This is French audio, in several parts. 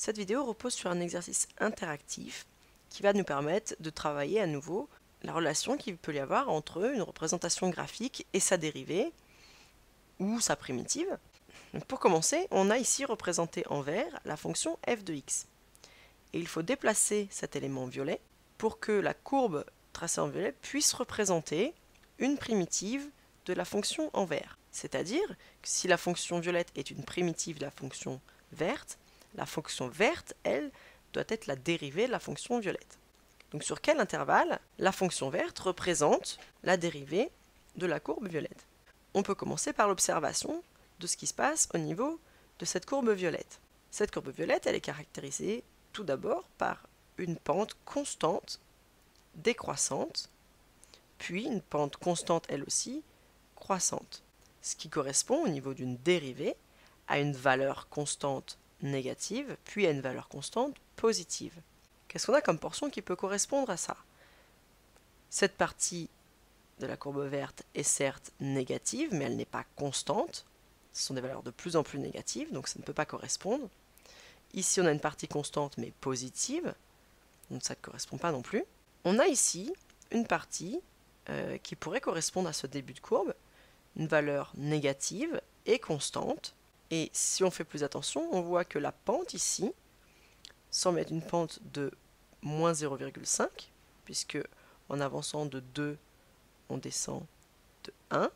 Cette vidéo repose sur un exercice interactif qui va nous permettre de travailler à nouveau la relation qu'il peut y avoir entre une représentation graphique et sa dérivée ou sa primitive. pour commencer, on a ici représenté en vert la fonction f de x. Et il faut déplacer cet élément violet pour que la courbe tracée en violet puisse représenter une primitive de la fonction en vert. C'est-à-dire que si la fonction violette est une primitive de la fonction verte, la fonction verte, elle, doit être la dérivée de la fonction violette. Donc sur quel intervalle la fonction verte représente la dérivée de la courbe violette? On peut commencer par l'observation de ce qui se passe au niveau de cette courbe violette. Cette courbe violette, elle est caractérisée tout d'abord par une pente constante décroissante, puis une pente constante elle aussi croissante, ce qui correspond au niveau d'une dérivée à une valeur constante négative, puis à une valeur constante positive. Qu'est-ce qu'on a comme portion qui peut correspondre à ça? Cette partie de la courbe verte est certes négative, mais elle n'est pas constante. Ce sont des valeurs de plus en plus négatives, donc ça ne peut pas correspondre. Ici, on a une partie constante, mais positive, donc ça ne correspond pas non plus. On a ici une partie euh, qui pourrait correspondre à ce début de courbe, une valeur négative et constante, et si on fait plus attention, on voit que la pente ici semble être une pente de moins 0,5, puisque en avançant de 2, on descend de 1,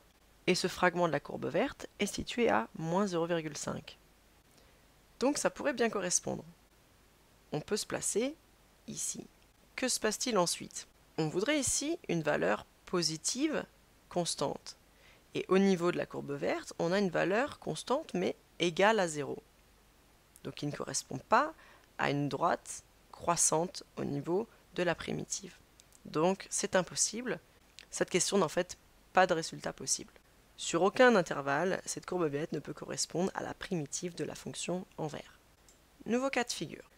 et ce fragment de la courbe verte est situé à moins 0,5. Donc ça pourrait bien correspondre. On peut se placer ici. Que se passe-t-il ensuite? On voudrait ici une valeur positive constante. Et au niveau de la courbe verte, on a une valeur constante mais égale à 0. Donc il ne correspond pas à une droite croissante au niveau de la primitive. Donc c'est impossible. Cette question n'a en fait pas de résultat possible. Sur aucun intervalle, cette courbe violette ne peut correspondre à la primitive de la fonction en vert. Nouveau cas de figure.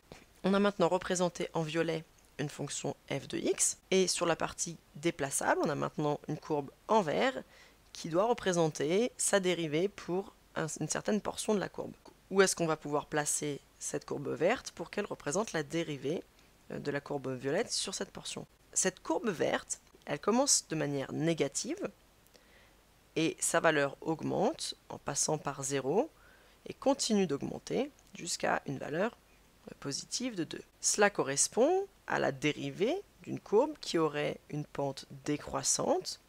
On a maintenant représenté en violet une fonction f de x, et sur la partie déplaçable, on a maintenant une courbe en vert qui doit représenter sa dérivée pour une certaine portion de la courbe. Où est-ce qu'on va pouvoir placer cette courbe verte pour qu'elle représente la dérivée euh, de la courbe violette sur cette portion? Cette courbe verte, elle commence de manière négative et sa valeur augmente en passant par 0 et continue d'augmenter jusqu'à une valeur euh, positive de 2. Cela correspond à la dérivée d'une courbe qui aurait une pente décroissante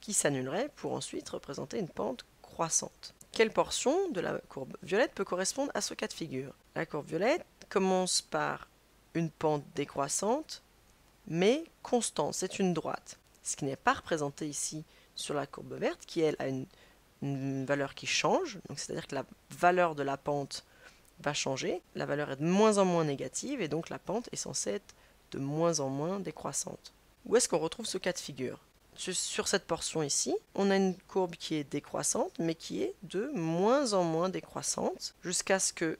qui s'annulerait pour ensuite représenter une pente croissante. Quelle portion de la courbe violette peut correspondre à ce cas de figure La courbe violette commence par une pente décroissante, mais constante, c'est une droite. Ce qui n'est pas représenté ici sur la courbe verte, qui elle a une, valeur qui change, c'est-à-dire que la valeur de la pente va changer, la valeur est de moins en moins négative, et donc la pente est censée être de moins en moins décroissante. Où est-ce qu'on retrouve ce cas de figure? Sur cette portion ici, on a une courbe qui est décroissante, mais qui est de moins en moins décroissante, jusqu'à ce que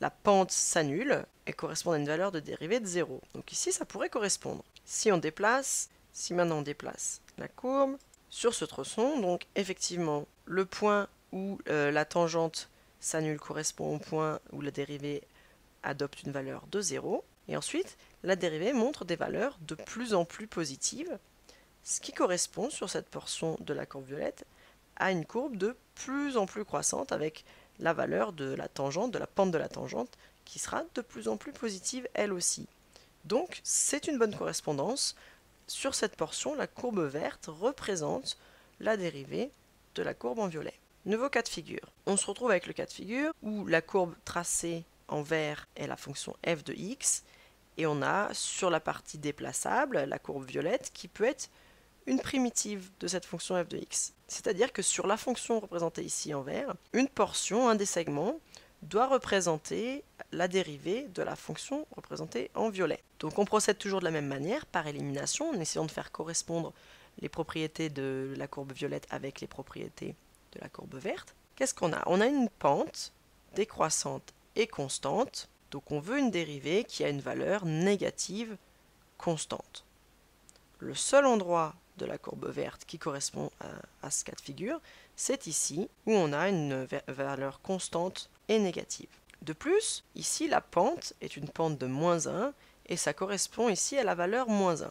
la pente s'annule et corresponde à une valeur de dérivée de 0. Donc ici, ça pourrait correspondre. Si on déplace, si maintenant on déplace la courbe sur ce tronçon, donc effectivement, le point où euh, la tangente s'annule correspond au point où la dérivée adopte une valeur de 0. Et ensuite, la dérivée montre des valeurs de plus en plus positives ce qui correspond sur cette portion de la courbe violette à une courbe de plus en plus croissante avec la valeur de la tangente, de la pente de la tangente, qui sera de plus en plus positive elle aussi. Donc c'est une bonne correspondance. Sur cette portion, la courbe verte représente la dérivée de la courbe en violet. Nouveau cas de figure. On se retrouve avec le cas de figure où la courbe tracée en vert est la fonction f de x et on a sur la partie déplaçable la courbe violette qui peut être une primitive de cette fonction f de x. C'est-à-dire que sur la fonction représentée ici en vert, une portion, un des segments, doit représenter la dérivée de la fonction représentée en violet. Donc on procède toujours de la même manière, par élimination, en essayant de faire correspondre les propriétés de la courbe violette avec les propriétés de la courbe verte. Qu'est-ce qu'on a? On a une pente décroissante et constante, donc on veut une dérivée qui a une valeur négative constante. Le seul endroit de la courbe verte qui correspond à, ce cas de figure, c'est ici où on a une valeur constante et négative. De plus, ici la pente est une pente de moins 1 et ça correspond ici à la valeur moins 1.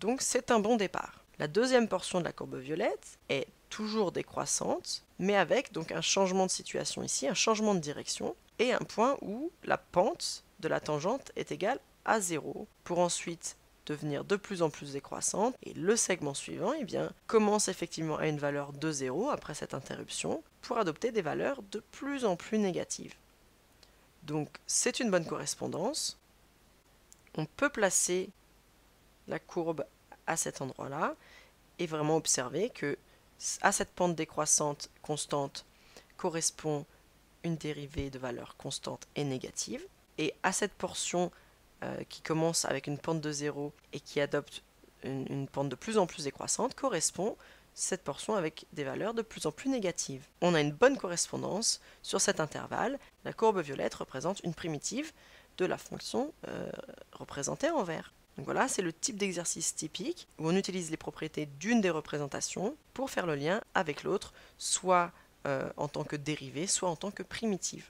Donc c'est un bon départ. La deuxième portion de la courbe violette est toujours décroissante, mais avec donc un changement de situation ici, un changement de direction, et un point où la pente de la tangente est égale à 0, pour ensuite devenir de plus en plus décroissante, et le segment suivant eh commence effectivement à une valeur de 0 après cette interruption, pour adopter des valeurs de plus en plus négatives. Donc c'est une bonne correspondance. On peut placer la courbe à cet endroit-là et vraiment observer que à cette pente décroissante constante correspond une dérivée de valeur constante et négative. Et à cette portion euh, qui commence avec une pente de 0 et qui adopte une, pente de plus en plus décroissante correspond cette portion avec des valeurs de plus en plus négatives. On a une bonne correspondance sur cet intervalle. La courbe violette représente une primitive de la fonction euh, représentée en vert. Voilà, c'est le type d'exercice typique où on utilise les propriétés d'une des représentations pour faire le lien avec l'autre, soit euh, en tant que dérivée, soit en tant que primitive.